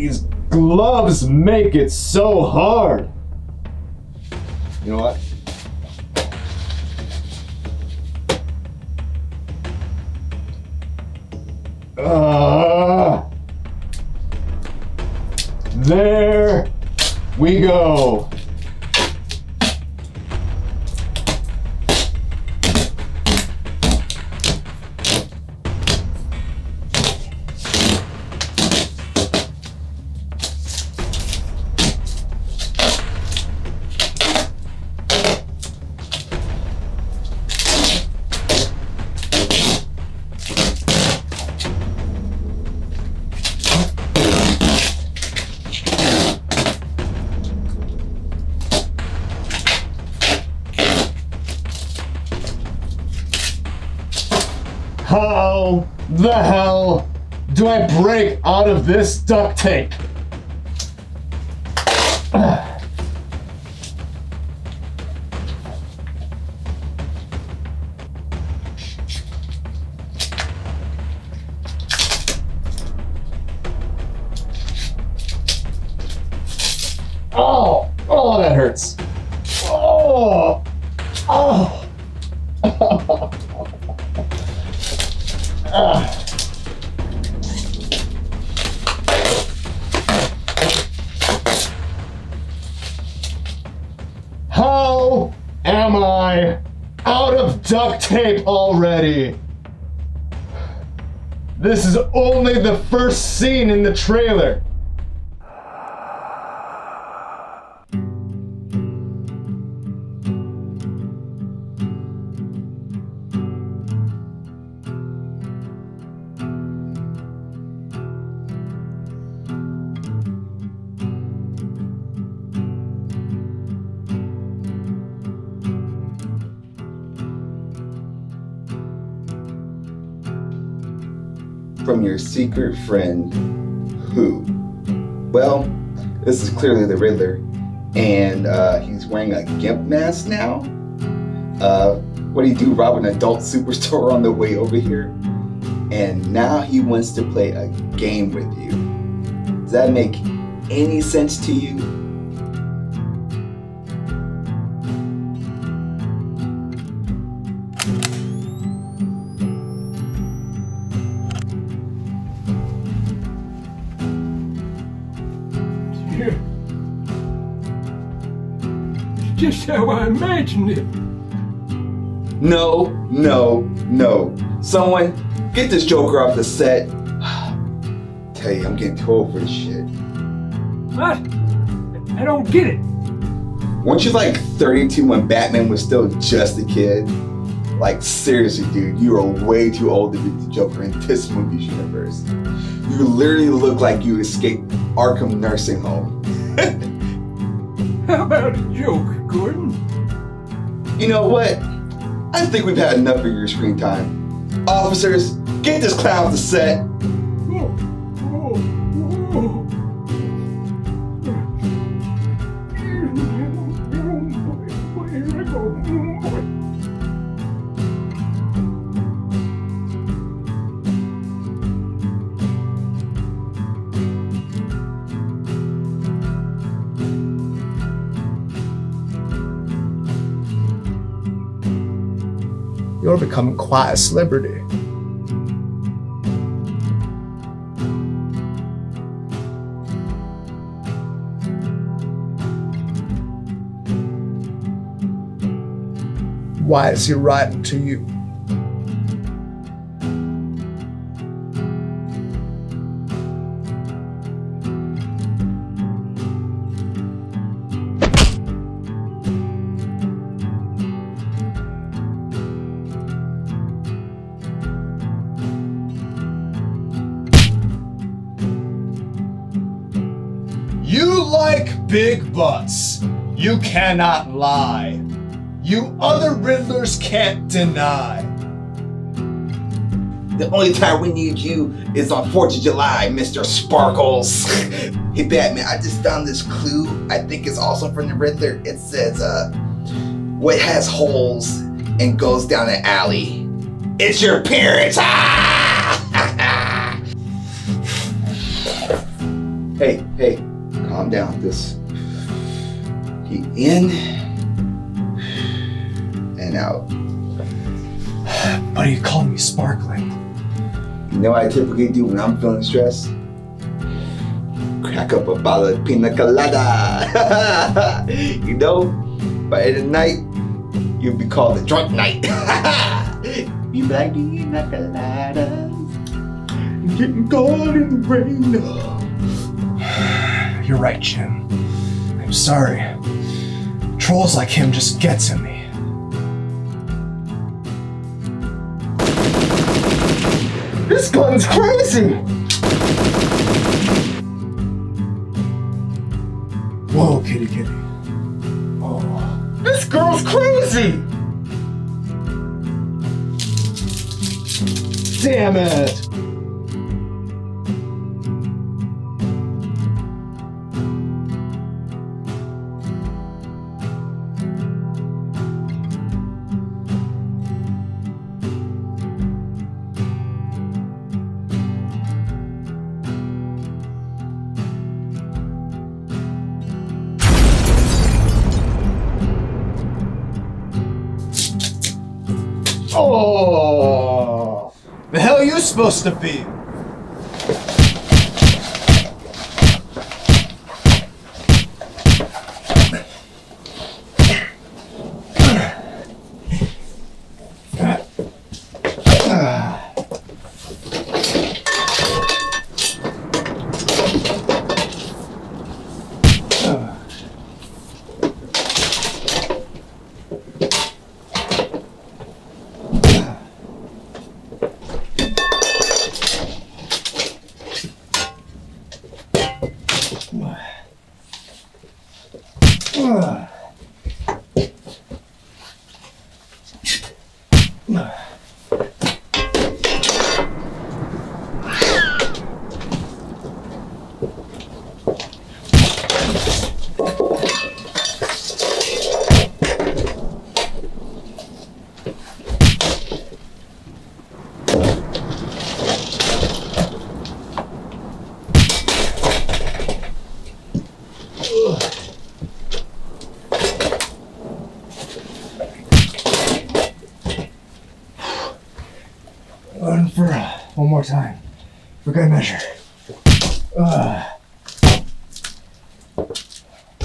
These gloves make it so hard. You know what? Uh, there we go. How the hell do I break out of this duct tape? Out of duct tape already? This is only the first scene in the trailer. From your secret friend, who? Well, this is clearly the Riddler, and uh, he's wearing a gimp mask now. Uh, what did he do? Rob an adult superstore on the way over here, and now he wants to play a game with you. Does that make any sense to you? How I imagined it. No, no, no. Someone get this Joker off the set. Tell you, I'm getting too old for this shit. What? I don't get it. Weren't you like 32 when Batman was still just a kid? Like, seriously, dude, you are way too old to be the Joker in this movie's universe. You literally look like you escaped Arkham Nursing Home. How about a joke, Gordon? You know what? I think we've had enough of your screen time. Officers, get this clown to set. You're becoming quite a celebrity. Why is he writing to? You big butts. You cannot lie. You other Riddlers can't deny. The only time we need you is on 4th of July, Mr. Sparkles. hey, Batman, I just found this clue. I think it's also from the Riddler. It says, uh, what has holes and goes down an alley? It's your parents! Ah! Hey, hey, calm down. This. In and out. Buddy, you call me sparkling. You know what I typically do when I'm feeling stressed? Crack up a bottle of pina colada. you know, by the end of the knight, you'll be called the drunk night. you like pina coladas. Getting caught in the rain. You're right, Jim. I'm sorry. Trolls like him just gets in me. This gun's crazy! Whoa, kitty kitty. Oh. This girl's crazy! Damn it! Oh! The hell are you supposed to be? Run for one more time. For good measure. Uh.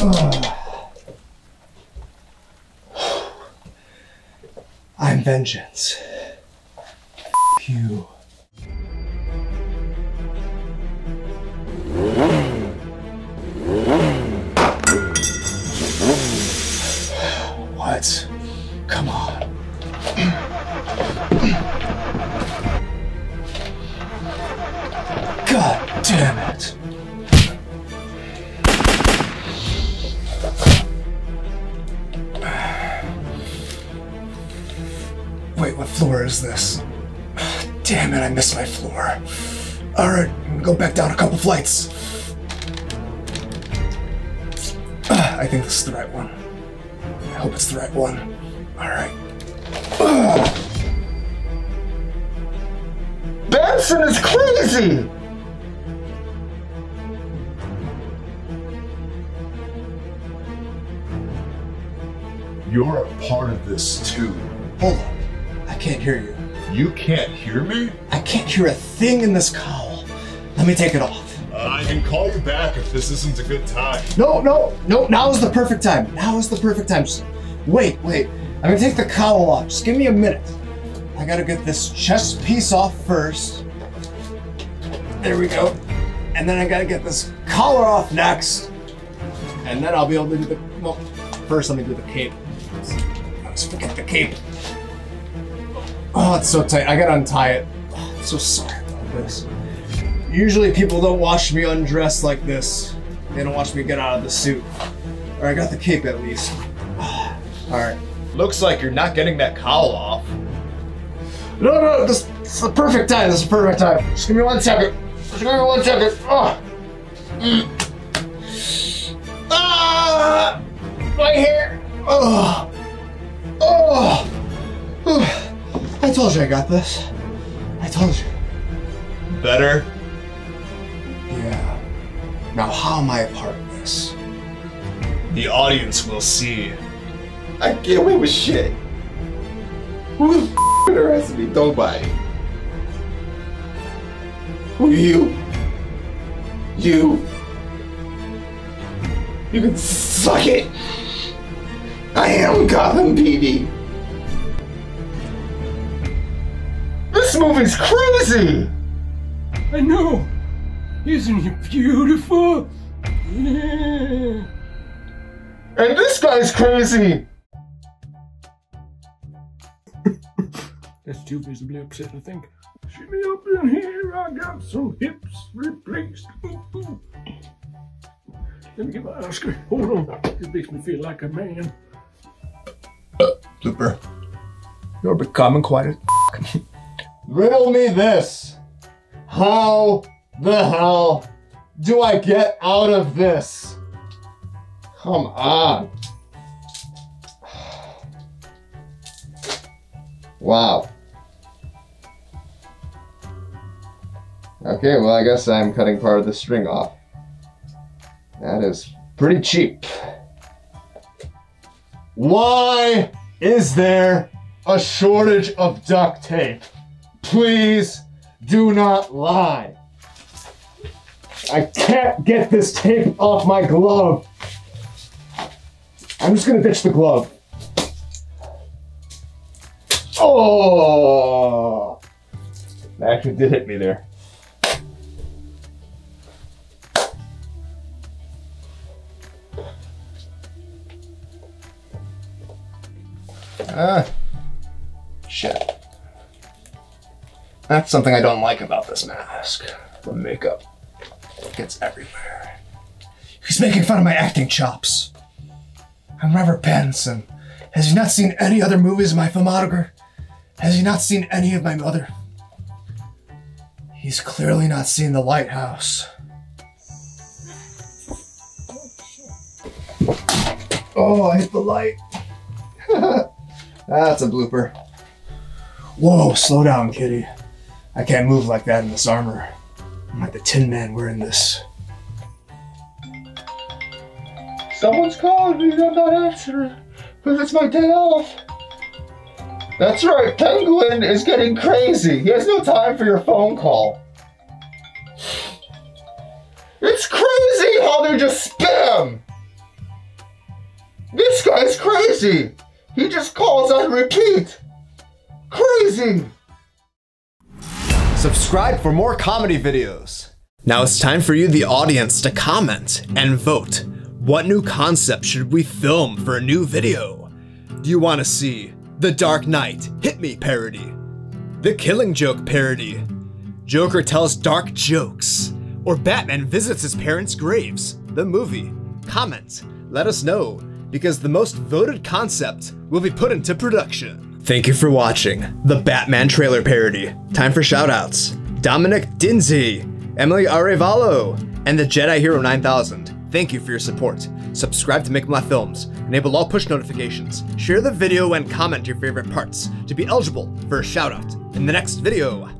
Uh. I'm vengeance. F- you. What? Come on. God damn it. Wait, what floor is this? Damn it, I missed my floor. Alright, go back down a couple flights. Ah, I think this is the right one. I hope it's the right one. Alright. Benson is crazy! You're a part of this too. Hold up. I can't hear you. You can't hear me? I can't hear a thing in this cowl. Let me take it off. Uh, I can call you back if this isn't a good time. No, no, no, now is the perfect time. Now is the perfect time. Just wait, wait. I'm gonna take the cowl off. Just give me a minute. I gotta get this chest piece off first. There we go. And then I gotta get this collar off next. And then I'll be able to do the. Well, first let me do the cape. Always forget the cape. Oh, it's so tight. I gotta untie it. Oh, I'm so sorry about this. Usually people don't watch me undress like this. They don't watch me get out of the suit. Or I got the cape at least. Alright. Looks like you're not getting that cowl off. No, no, this, this is the perfect time. This is the perfect time. Just give me one second. Just give me one second. Oh. Mm. Ah! My hair. Oh. Oh. Told you I got this. I told you. Better? Yeah. Now, how am I a part of this? The audience will see. I get away with shit. Who the f interested me? Nobody. Who are you? You. You can suck it. I am Gotham PD. This movie's crazy! I know. Isn't he beautiful? Yeah. And this guy's crazy! That's too visibly upset, I think. Shimmy up in here, I got some hips replaced. Ooh, ooh. Let me get my Oscar. Hold on. This makes me feel like a man. Blooper. You're becoming quite a. Riddle me this. How the hell do I get out of this? Come on. Wow. Okay, well, I guess I'm cutting part of the string off. That is pretty cheap. Why is there a shortage of duct tape? Please do not lie. I can't get this tape off my glove. I'm just gonna ditch the glove. Oh! That actually did hit me there. Ah. Shit. That's something I don't like about this mask. The makeup gets everywhere. He's making fun of my acting chops. I'm Robert Pattinson. Has he not seen any other movies of my filmography? Has he not seen any of my other? He's clearly not seen The Lighthouse. Oh, I hit the light. That's a blooper. Whoa, slow down, kitty. I can't move like that in this armor. I'm like the Tin Man wearing this. Someone's calling me, I'm not answering. Because it's my day off. That's right, Penguin is getting crazy. He has no time for your phone call. It's crazy how they're just spam. This guy's crazy. He just calls on repeat. Crazy. Subscribe for more comedy videos. Now it's time for you, the audience, to comment and vote. What new concept should we film for a new video? Do you want to see The Dark Knight Hit Me parody? The Killing Joke parody? Joker tells dark jokes? Or Batman visits his parents' graves? The movie? Comment. Let us know, because the most voted concept will be put into production. Thank you for watching the Batman trailer parody. Time for shoutouts. Dominic Dinzy, Emily Arevalo, and the Jedi Hero 9000. Thank you for your support. Subscribe to Make My Films, enable all push notifications, share the video, and comment your favorite parts to be eligible for a shoutout in the next video.